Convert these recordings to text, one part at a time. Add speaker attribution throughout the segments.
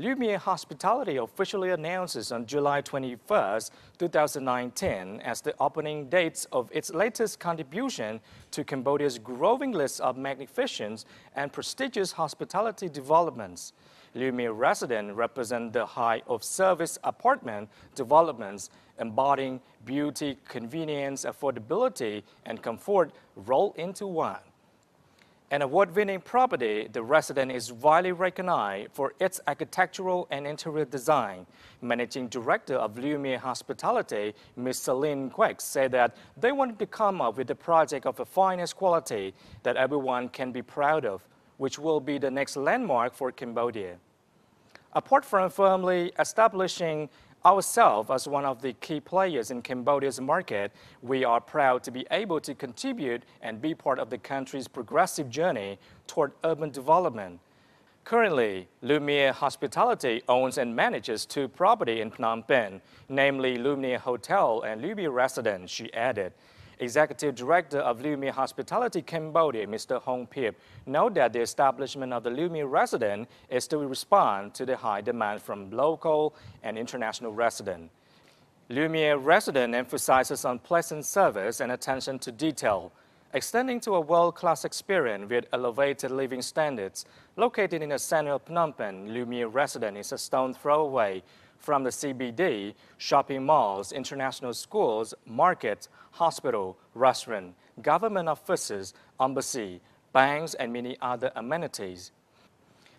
Speaker 1: Lumiere Hospitality officially announces on July 21, 2019 as the opening dates of its latest contribution to Cambodia's growing list of magnificent and prestigious hospitality developments. Lumiere Residence represent the high of service apartment developments embodying beauty, convenience, affordability, and comfort rolled into one. An award-winning property, the residence is widely recognized for its architectural and interior design. Managing Director of Lumiere Hospitality, Ms. Celine Quek, said that they wanted to come up with a project of the finest quality that everyone can be proud of, which will be the next landmark for Cambodia. Apart from firmly establishing ourselves as one of the key players in Cambodia's market, we are proud to be able to contribute and be part of the country's progressive journey toward urban development. Currently, Lumiere Hospitality owns and manages two properties in Phnom Penh, namely Lumiere Hotel and Lumiere Residence, she added. Executive Director of Lumiere Hospitality Cambodia, Mr. Hong Pip, noted that the establishment of the Lumiere resident is to respond to the high demand from local and international residents. Lumiere resident emphasizes on pleasant service and attention to detail, extending to a world-class experience with elevated living standards. Located in the center of Phnom Penh, Lumiere resident is a stone throw away from the CBD, shopping malls, international schools, markets, hospital, restaurant, government offices, embassy, banks, and many other amenities.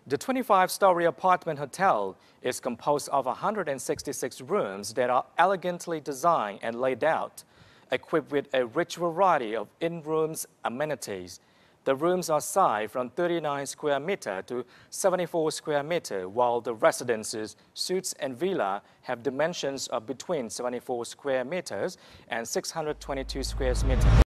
Speaker 1: The 25-story apartment hotel is composed of 166 rooms that are elegantly designed and laid out, equipped with a rich variety of in-rooms amenities, the rooms are sized from 39 square meter to 74 square meter, while the residences, suites, and villa have dimensions of between 74 square meters and 622 square meters.